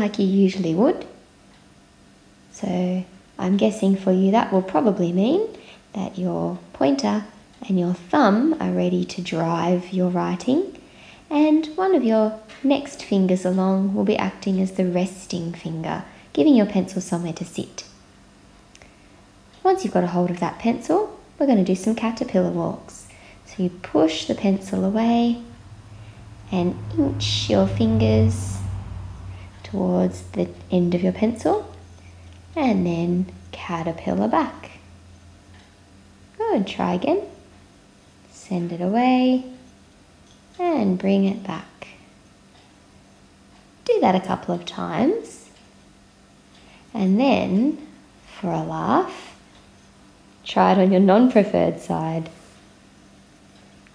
like you usually would. So I'm guessing for you that will probably mean that your pointer and your thumb are ready to drive your writing and one of your next fingers along will be acting as the resting finger, giving your pencil somewhere to sit. Once you've got a hold of that pencil, we're going to do some caterpillar walks. So you push the pencil away and inch your fingers towards the end of your pencil and then caterpillar back. Good, try again. Send it away and bring it back. Do that a couple of times and then for a laugh Try it on your non-preferred side.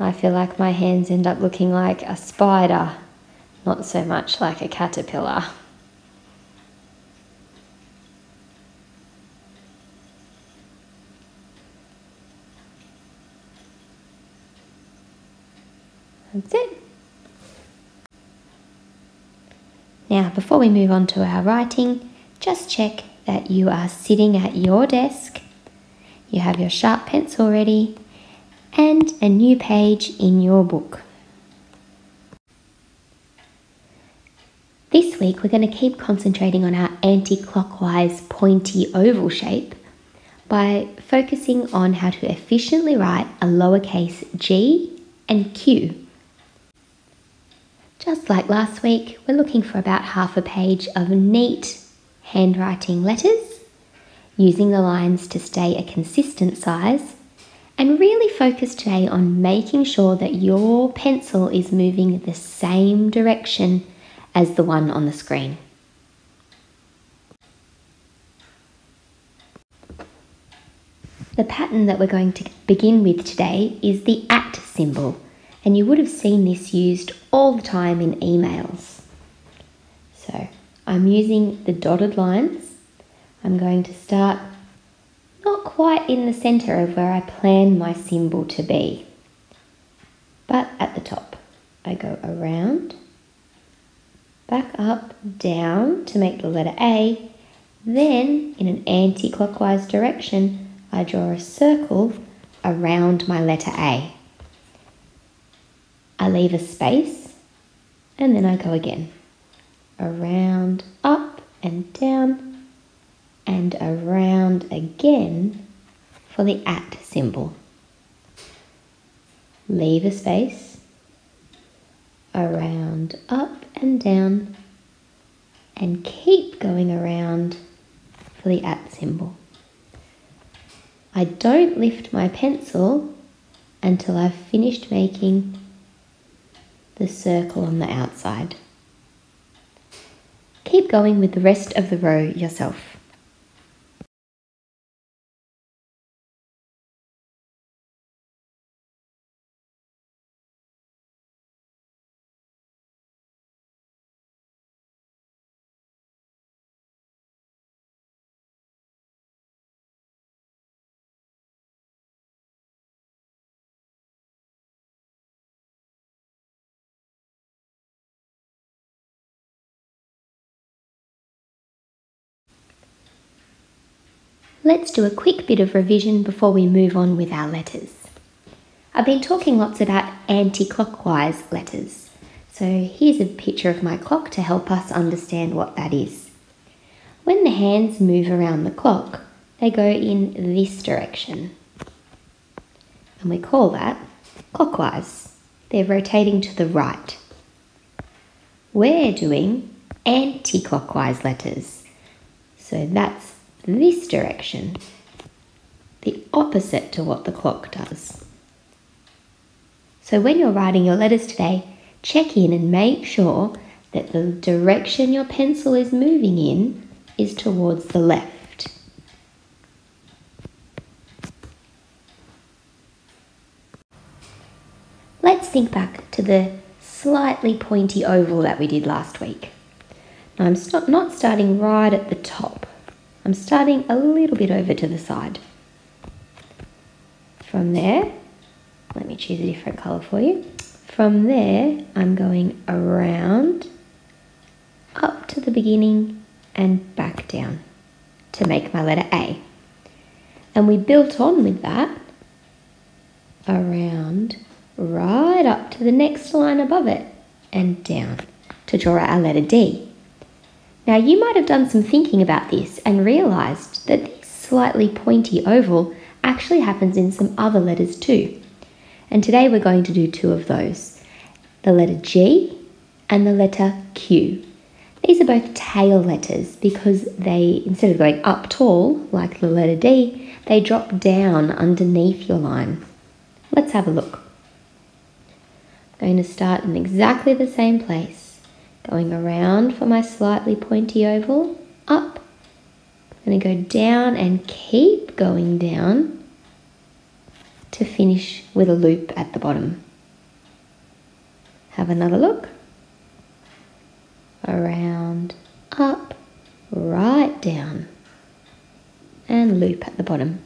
I feel like my hands end up looking like a spider, not so much like a caterpillar. That's it. Now, before we move on to our writing, just check that you are sitting at your desk you have your sharp pencil ready and a new page in your book. This week we're going to keep concentrating on our anti-clockwise pointy oval shape by focusing on how to efficiently write a lowercase g and q. Just like last week, we're looking for about half a page of neat handwriting letters using the lines to stay a consistent size, and really focus today on making sure that your pencil is moving the same direction as the one on the screen. The pattern that we're going to begin with today is the at symbol, and you would have seen this used all the time in emails. So I'm using the dotted lines I'm going to start not quite in the center of where I plan my symbol to be, but at the top. I go around, back up, down to make the letter A, then in an anti-clockwise direction, I draw a circle around my letter A. I leave a space and then I go again. Around, up and down, and around again for the at symbol. Leave a space, around, up and down, and keep going around for the at symbol. I don't lift my pencil until I've finished making the circle on the outside. Keep going with the rest of the row yourself. Let's do a quick bit of revision before we move on with our letters. I've been talking lots about anti-clockwise letters. So here's a picture of my clock to help us understand what that is. When the hands move around the clock, they go in this direction. And we call that clockwise. They're rotating to the right. We're doing anti-clockwise letters. So that's this direction, the opposite to what the clock does. So when you're writing your letters today, check in and make sure that the direction your pencil is moving in is towards the left. Let's think back to the slightly pointy oval that we did last week. Now I'm not starting right at the top. I'm starting a little bit over to the side. From there, let me choose a different colour for you. From there, I'm going around, up to the beginning and back down to make my letter A. And we built on with that around right up to the next line above it and down to draw our letter D. Now you might have done some thinking about this and realised that this slightly pointy oval actually happens in some other letters too. And today we're going to do two of those, the letter G and the letter Q. These are both tail letters because they, instead of going up tall like the letter D, they drop down underneath your line. Let's have a look. I'm going to start in exactly the same place, going around for my slightly pointy oval, up. I'm going to go down and keep going down to finish with a loop at the bottom. Have another look around, up, right down, and loop at the bottom.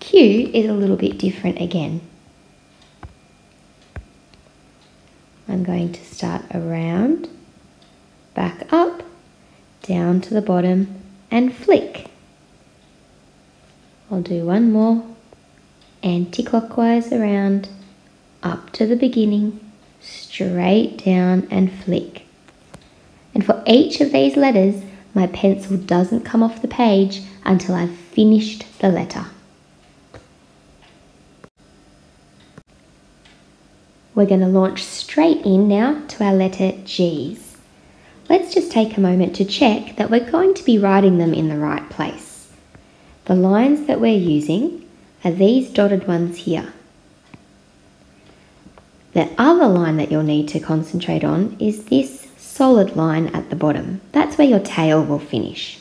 Q is a little bit different again. I'm going to start around, back up, down to the bottom, and flick. I'll do one more, anti-clockwise around, up to the beginning, straight down and flick. And for each of these letters, my pencil doesn't come off the page until I've finished the letter. We're going to launch straight in now to our letter G's. Let's just take a moment to check that we're going to be writing them in the right place. The lines that we're using are these dotted ones here. The other line that you'll need to concentrate on is this solid line at the bottom. That's where your tail will finish.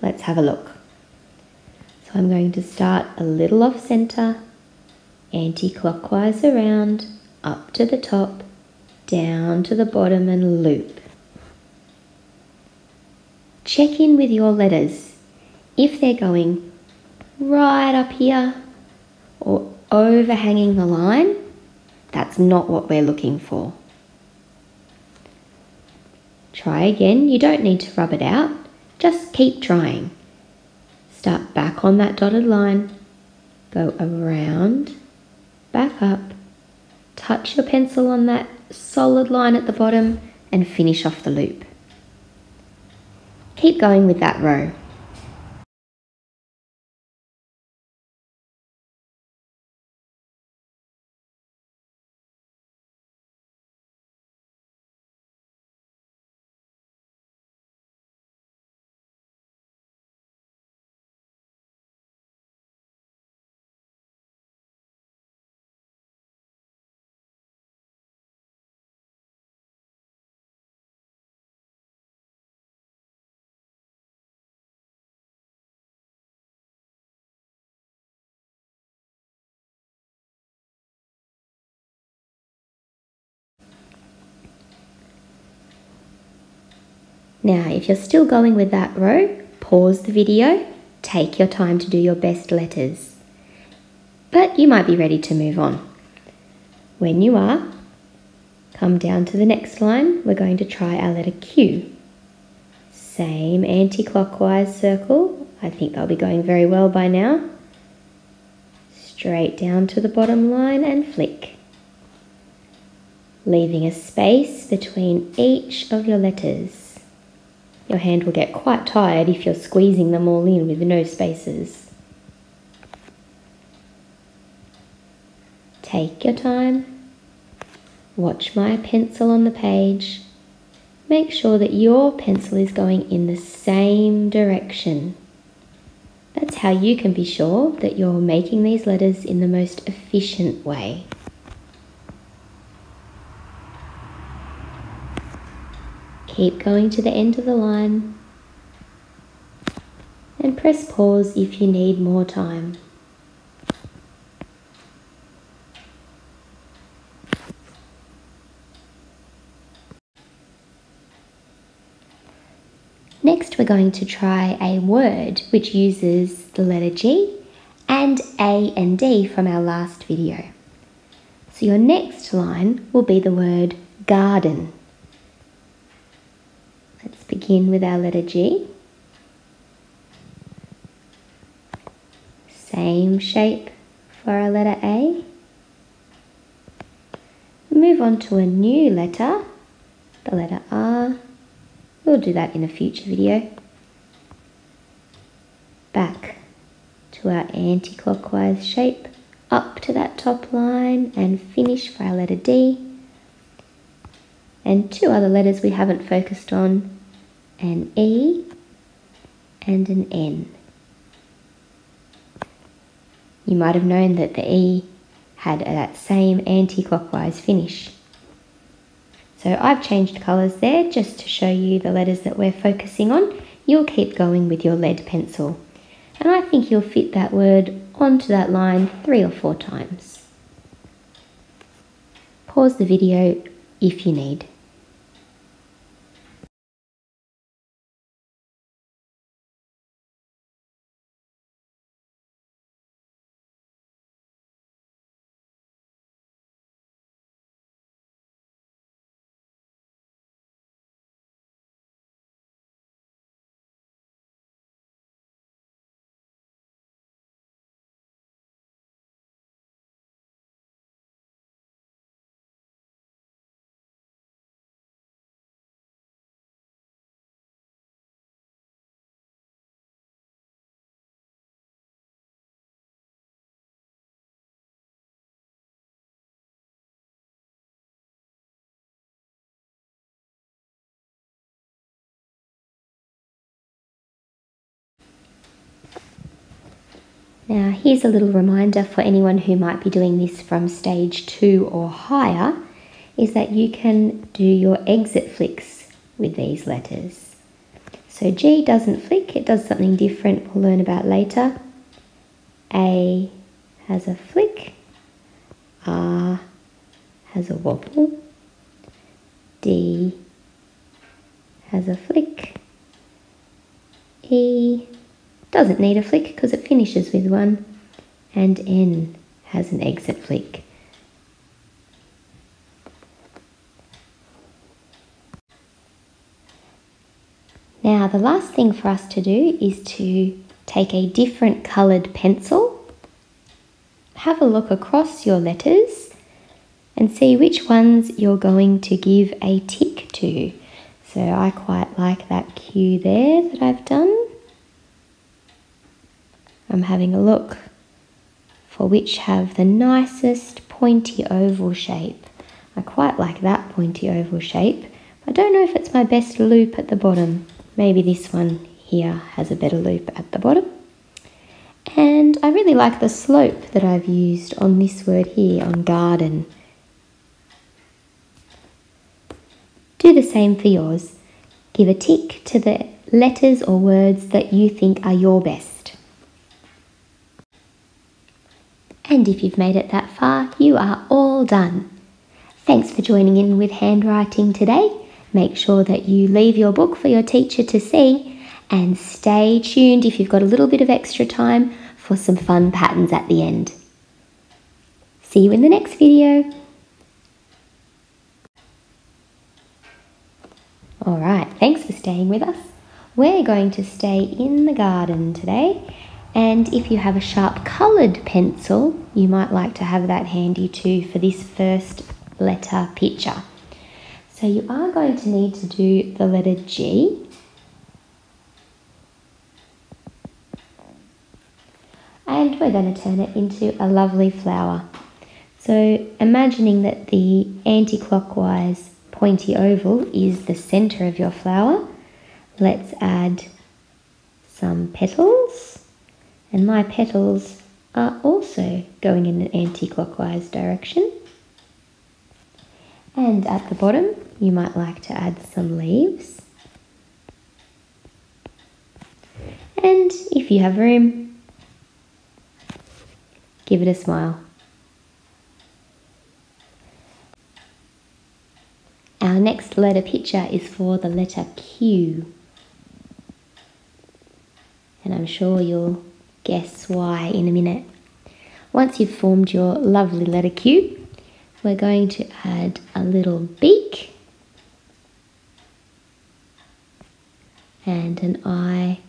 Let's have a look. So I'm going to start a little off centre, anti-clockwise around, up to the top, down to the bottom and loop. Check in with your letters. If they're going right up here or overhanging the line, that's not what we're looking for. Try again. You don't need to rub it out. Just keep trying. Start back on that dotted line. Go around, back up. Touch your pencil on that solid line at the bottom and finish off the loop. Keep going with that row. Now, if you're still going with that row, pause the video, take your time to do your best letters. But you might be ready to move on. When you are, come down to the next line. We're going to try our letter Q. Same anti-clockwise circle. I think they'll be going very well by now. Straight down to the bottom line and flick. Leaving a space between each of your letters. Your hand will get quite tired if you're squeezing them all in with no spaces. Take your time. Watch my pencil on the page. Make sure that your pencil is going in the same direction. That's how you can be sure that you're making these letters in the most efficient way. Keep going to the end of the line and press pause if you need more time. Next we're going to try a word which uses the letter G and A and D from our last video. So your next line will be the word garden. Begin with our letter G. Same shape for our letter A. Move on to a new letter, the letter R. We'll do that in a future video. Back to our anti-clockwise shape, up to that top line and finish for our letter D. And two other letters we haven't focused on, an E and an N. You might have known that the E had that same anti-clockwise finish. So I've changed colours there just to show you the letters that we're focusing on. You'll keep going with your lead pencil. And I think you'll fit that word onto that line three or four times. Pause the video if you need. Now here's a little reminder for anyone who might be doing this from stage two or higher, is that you can do your exit flicks with these letters. So G doesn't flick, it does something different we'll learn about later. A has a flick, R has a wobble, D has a flick, E doesn't need a flick because it finishes with one. And N has an exit flick. Now the last thing for us to do is to take a different coloured pencil, have a look across your letters and see which ones you're going to give a tick to. So I quite like that Q there that I've done. I'm having a look for which have the nicest pointy oval shape. I quite like that pointy oval shape. I don't know if it's my best loop at the bottom. Maybe this one here has a better loop at the bottom. And I really like the slope that I've used on this word here, on garden. Do the same for yours. Give a tick to the letters or words that you think are your best. And if you've made it that far, you are all done. Thanks for joining in with handwriting today. Make sure that you leave your book for your teacher to see and stay tuned if you've got a little bit of extra time for some fun patterns at the end. See you in the next video. Alright, thanks for staying with us. We're going to stay in the garden today and if you have a sharp coloured pencil, you might like to have that handy too for this first letter picture. So you are going to need to do the letter G. And we're going to turn it into a lovely flower. So imagining that the anti-clockwise pointy oval is the centre of your flower, let's add some petals and my petals are also going in an anti-clockwise direction. And at the bottom, you might like to add some leaves. And if you have room, give it a smile. Our next letter picture is for the letter Q. And I'm sure you'll guess why in a minute. Once you've formed your lovely letter Q, we're going to add a little beak and an eye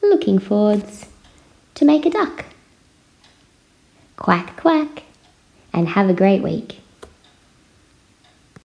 looking forwards to make a duck. Quack, quack, and have a great week.